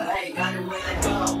but I ain't got it where I go.